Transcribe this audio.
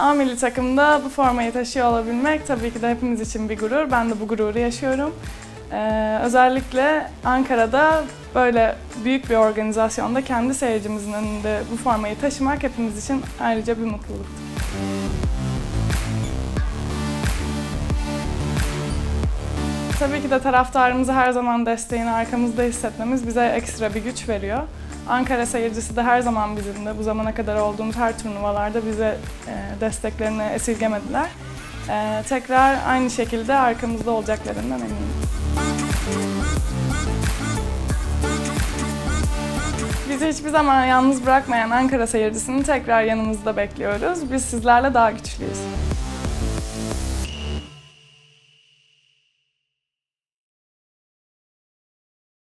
A milli takımda bu formayı taşıyor olabilmek tabii ki de hepimiz için bir gurur. Ben de bu gururu yaşıyorum. Ee, özellikle Ankara'da böyle büyük bir organizasyonda kendi seyircimizin önünde bu formayı taşımak hepimiz için ayrıca bir mutluluk. Tabii ki de taraftarımızı her zaman desteğini arkamızda hissetmemiz bize ekstra bir güç veriyor. Ankara seyircisi de her zaman bizimle. Bu zamana kadar olduğumuz her turnuvalarda bize e, desteklerini esirgemediler. E, tekrar aynı şekilde arkamızda olacaklarından eminim. Bizi hiçbir zaman yalnız bırakmayan Ankara seyircisini tekrar yanımızda bekliyoruz. Biz sizlerle daha güçlüyüz.